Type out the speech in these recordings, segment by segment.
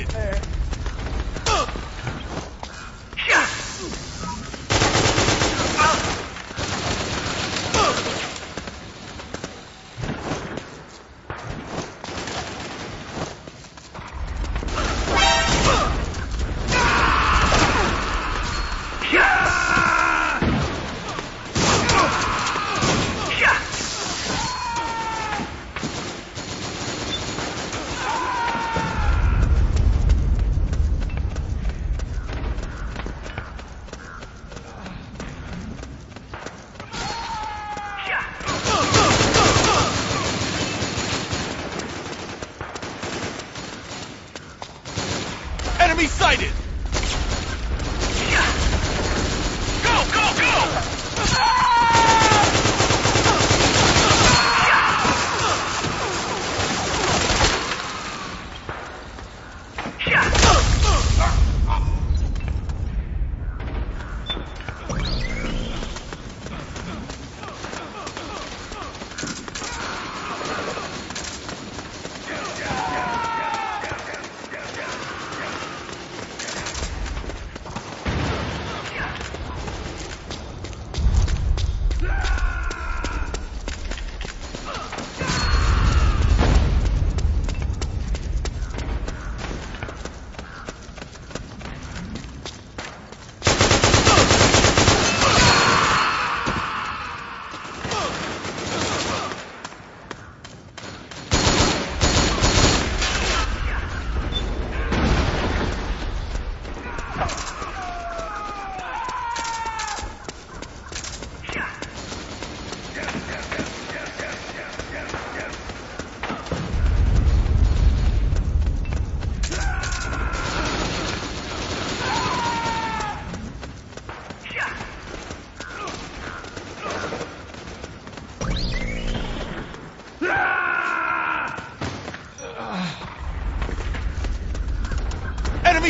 Enemy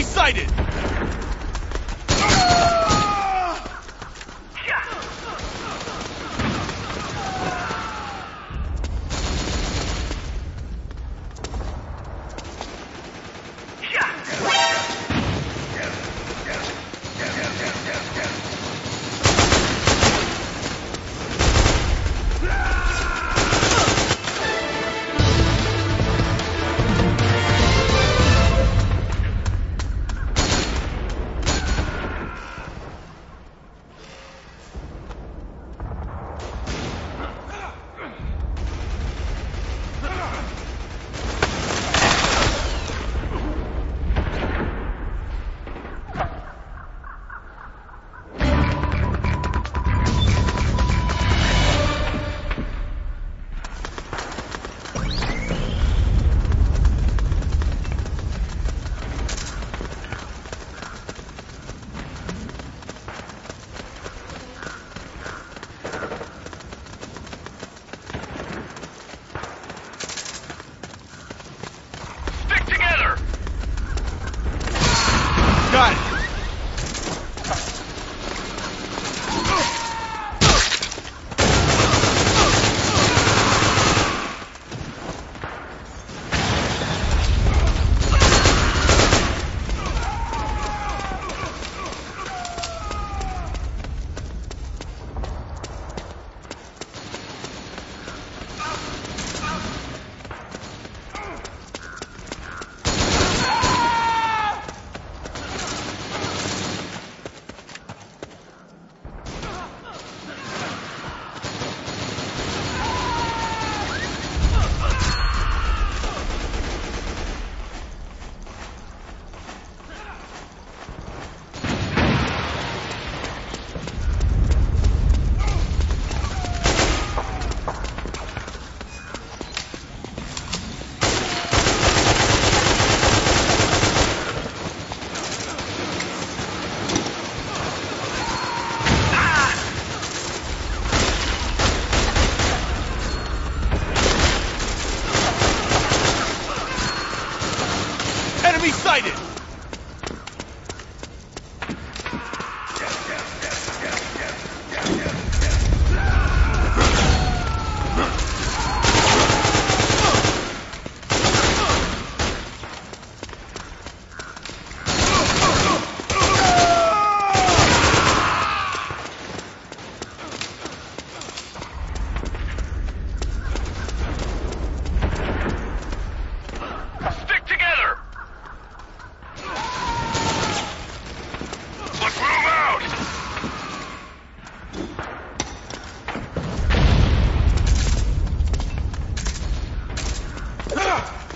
Enemy sighted! Cut up!